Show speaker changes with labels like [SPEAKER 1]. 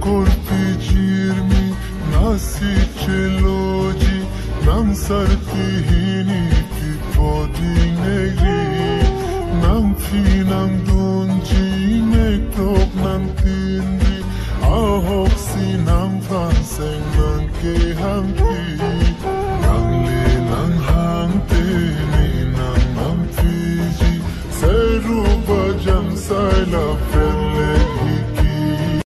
[SPEAKER 1] corpi girmi nasi celogi Nam sartihini ti podi negri Nam fi nam dungi nektop nam tindi Ahok si nam fanseng nan ke hampi Nang li nang hangte ni nam nam fiji Seru bajam sayla fen